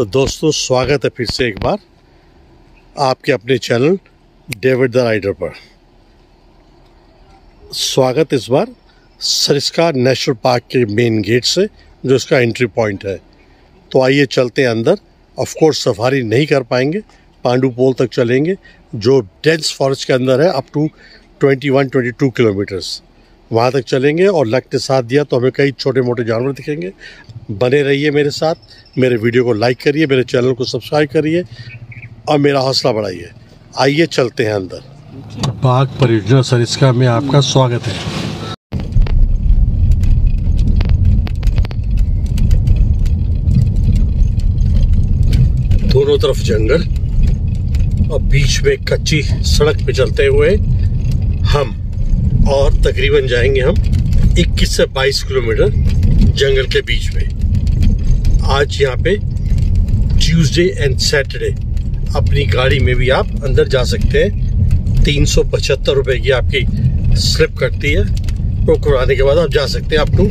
तो दोस्तों, स्वागत है फिर से एक बार आपके अपने चैनल डेविड द राइडर पर। स्वागत इस बार सरिस्का नेशनल पार्क के मेन गेट से, जो इसका एंट्री पॉइंट है। तो आइए चलते हैं अंदर। ऑफ़ कोर्स सफारी नहीं कर पाएँगे, पांडू पोल तक चलेंगे, जो डेंस फॉरेस्ट के अंदर है अप टू 21 22 किलोमीटर्स वहाँ तक चलेंगे और लक के साथ दिया तो हमें कई छोटे मोटे जानवर दिखेंगे। बने रहिए मेरे साथ मेरे वीडियो को लाइक करिए मेरे चैनल को सब्सक्राइब करिए और मेरा हौसला बढ़ाइए। आइए चलते हैं अंदर। बाघ परियोजना सरिस्का में आपका स्वागत है। दोनों तरफ़ जंगल और बीच में कच्ची सड़क पे चलते हुए हम और तकरीबन जाएँगे हम 21 से 22 किलोमीटर जंगल के बीच में। आज यहाँ पे ट्यूसडे एंड सैटरडे अपनी गाड़ी में भी आप अंदर जा सकते हैं। तीन सौ पचहत्तर रुपए की आपकी स्लिप कटती है। वो कराने के बाद आप जा सकते हैं अप टू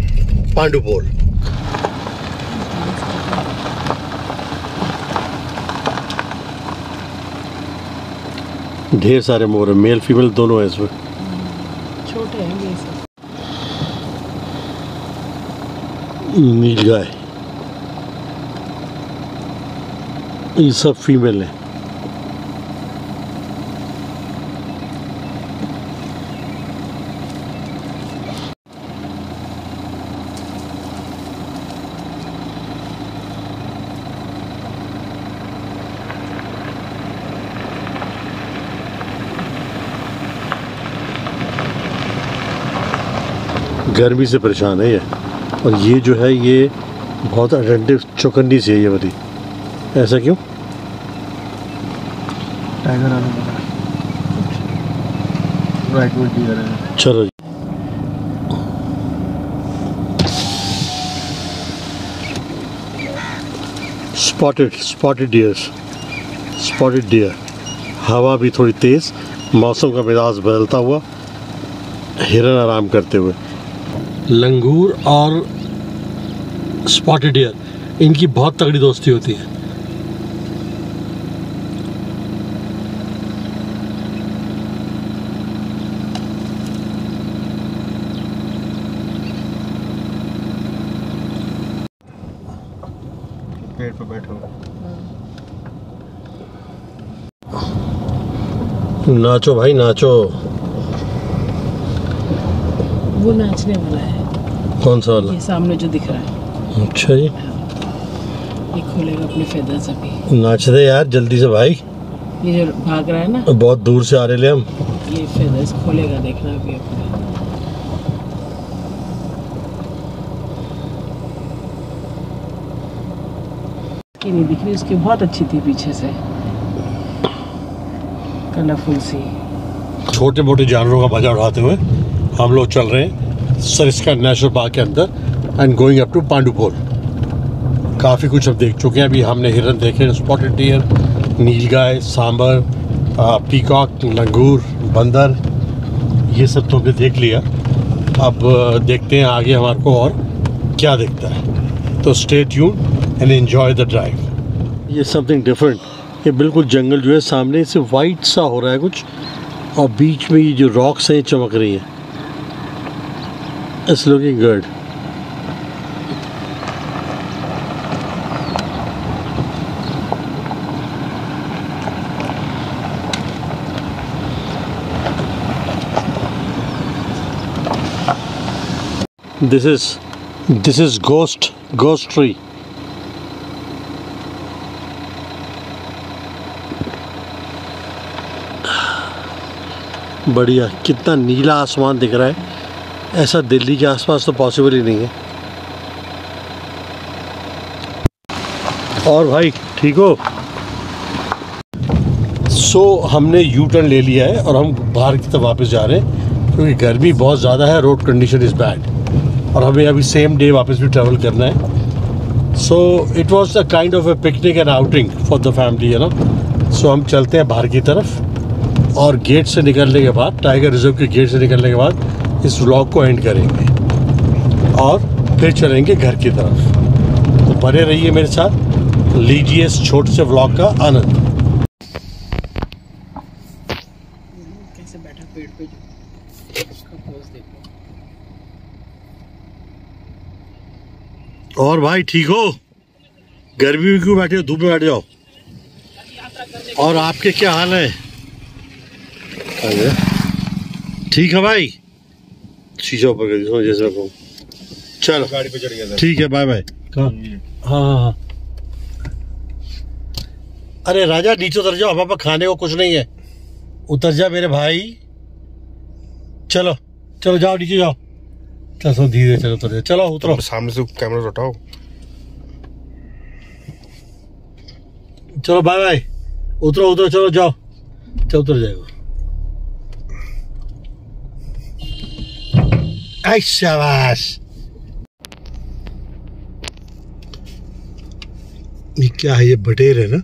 पांडुपोल। ढेर सारे मोर है, मेल फीमेल दोनों है इसमें। ये सब नील ये सब फीमेल है गर्मी से परेशान है ये। और ये जो है ये बहुत अटेंटिव चौकन्नी सी है ये वाली। ऐसा क्यों? टाइगर राइट वुड डियर है। चलो जी। Spotted spotted deer spotted deer हवा भी थोड़ी तेज़ मौसम का मिजाज बदलता हुआ हिरन आराम करते हुए। लंगूर और स्पॉटेड डियर इनकी बहुत तगड़ी दोस्ती होती है। पेड़ पे बैठो। नाचो भाई नाचो। वो नाचने वाला है। कौन सा वाला? ये सामने जो दिख रहा है। अच्छा जी। ये खोलेगा अपने फेदर्स अभी नाच दे यार जल्दी से भाई। ये जो भाग रहा है ना। बहुत दूर से आ रहे ले हम। ये फेदर्स खोलेगा देखना अभी अपने। की नहीं दिख रही उसकी बहुत अच्छी थी पीछे से। कलरफुल सी। छोटे मोटे जानवरों का मज़ा उठाते हुए। हम लोग चल रहे हैं सरिस्का नेशनल पार्क के अंदर and going up to Pandupol काफ़ी कुछ अब देख चुके हैं। अभी हमने हिरन देखे स्पॉटेड डियर नीलगाय सांबर पीकॉक लंगूर बंदर, ये सब तो हमने देख लिया। अब देखते हैं आगे हमारे को और क्या दिखता है। तो stay tune and enjoy the drive ये समथिंग डिफरेंट ये बिल्कुल जंगल जो है, सामने से वाइट सा हो रहा है कुछ, और बीच में ये जो रॉक्स हैं, ये चमक रही हैं। It's looking good this is this is ghost ghost tree बढ़िया कितना नीला आसमान दिख रहा है ऐसा दिल्ली के आसपास तो पॉसिबल ही नहीं है। और भाई, ठीक हो? सो हमने यू टर्न ले लिया है और हम बाहर की तरफ़ वापस जा रहे हैं, क्योंकि गर्मी बहुत ज़्यादा है रोड कंडीशन इज़ बैड और हमें अभी सेम डे वापस भी ट्रैवल करना है। So it was a kind of a picnic and outing for the family है ना सो हम चलते हैं बाहर की तरफ़ और गेट से निकलने के बाद टाइगर रिज़र्व के गेट से निकलने के बाद इस व्लॉग को एंड करेंगे। और फिर चलेंगे घर की तरफ़। तो बने रहिए मेरे साथ। लीजिए इस छोटे से व्लॉग का आनंद। कैसे बैठा पेड़ पे जो उसका पोज देखो। और भाई ठीक हो? गर्मी में क्यों बैठे हो? धूप में बैठ जाओ। और आपके क्या हाल है? ठीक है भाई। शीशा ऊपर कर दीजिए, जैसे मैं चलो। गाड़ी पे चढ़ गया ठीक है बाय बाय हाँ हाँ हाँ। अरे राजा नीचे उतर जाओ हमारे पास खाने को कुछ नहीं है। उतर जा मेरे भाई। चलो चलो जाओ नीचे जाओ। चलो धीरे चलो उतर जाओ। चलो उतरो। सामने से कैमरा हटाओ चलो बाय बाय उतरो उतरो चलो जाओ। चलो उतर जाएगा। ऐ शाबाश ये क्या है, ये बटेर है ना?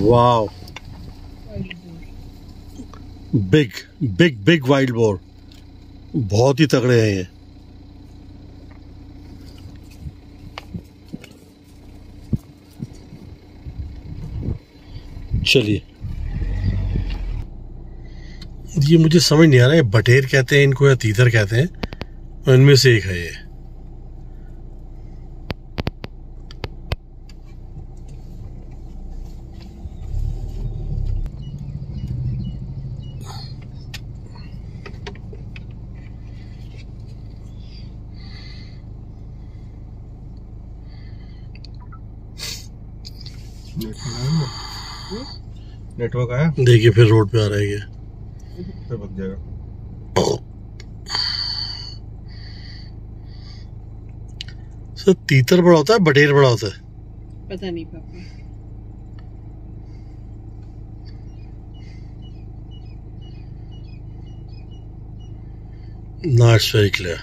Wow big big big wild boar बहुत ही तगड़े हैं ये। चलिए। ये मुझे समझ नहीं आ रहा है बटेर कहते हैं इनको या तीतर कहते हैं। इनमें से एक है ये। नेटवर्क आया? देखिए फिर रोड पे आ रहा है ये। फिर बच जाएगा। सर तीतर बड़ा होता है बटेर बड़ा होता है? पता नहीं पापा। No, it's very clear.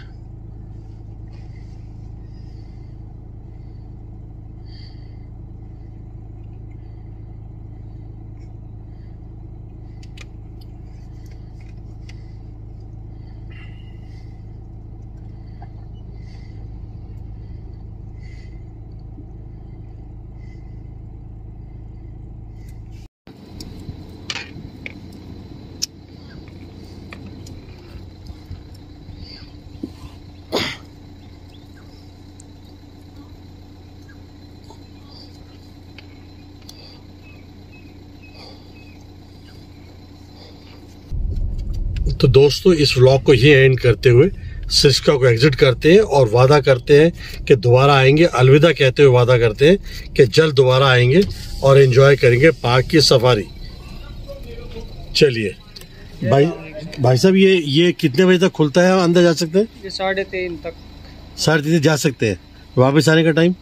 तो दोस्तों इस व्लॉग को ये एंड करते हुए सिस्का को एग्जिट करते हैं और वादा करते हैं कि दोबारा आएँगे। अलविदा कहते हुए वादा करते हैं कि जल्द दोबारा आएँगे और एंजॉय करेंगे पार्क की सफारी। चलिए। भाई भाई साहब ये ये कितने बजे तक खुलता है? अंदर जा सकते हैं? ये साढ़े तीन तक। साढ़े तीन जा सकते हैं। वापस आने का टाइम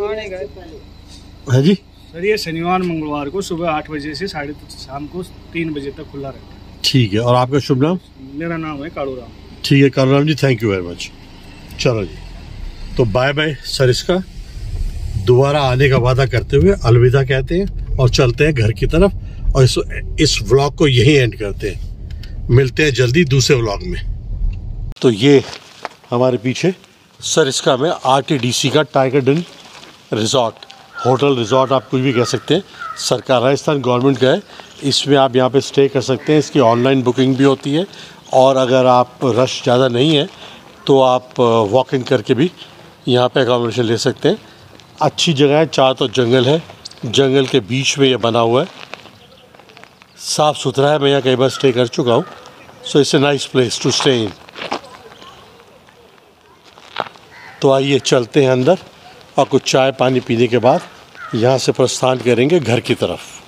आने गए जी। सर ये शनिवार मंगलवार को सुबह आठ बजे से साढ़े शाम को तीन बजे तक खुला रहता ठीक है। और आपका शुभ नाम? मेरा नाम है कालू राम। ठीक है Kaluram ji thank you very much चलो जी। तो बाय बाय सर इसका। दोबारा आने का वादा करते हुए अलविदा कहते हैं और चलते हैं घर की तरफ़ और इस इस व्लॉग को यही एंड करते हैं। मिलते हैं जल्दी दूसरे व्लॉग में। तो ये हमारे पीछे सरिस्का में आरटीडीसी का tiger den resort hotel resort आप कुछ भी कह सकते हैं। सरकार राजस्थान गवर्नमेंट का है। इसमें आप यहाँ पे स्टे कर सकते हैं। इसकी ऑनलाइन बुकिंग भी होती है। और अगर आप रश ज़्यादा नहीं है तो आप वॉक इन करके भी यहाँ पे अकोमोडेशन ले सकते हैं। अच्छी जगह है, चार तो जंगल है। जंगल के बीच में ये बना हुआ है। साफ़ सुथरा है। मैं यहाँ कई बार स्टे कर चुका हूँ। So it's a nice place to stay in तो आइए, चलते हैं अंदर। और कुछ चाय पानी पीने के बाद यहाँ से प्रस्थान करेंगे घर की तरफ़।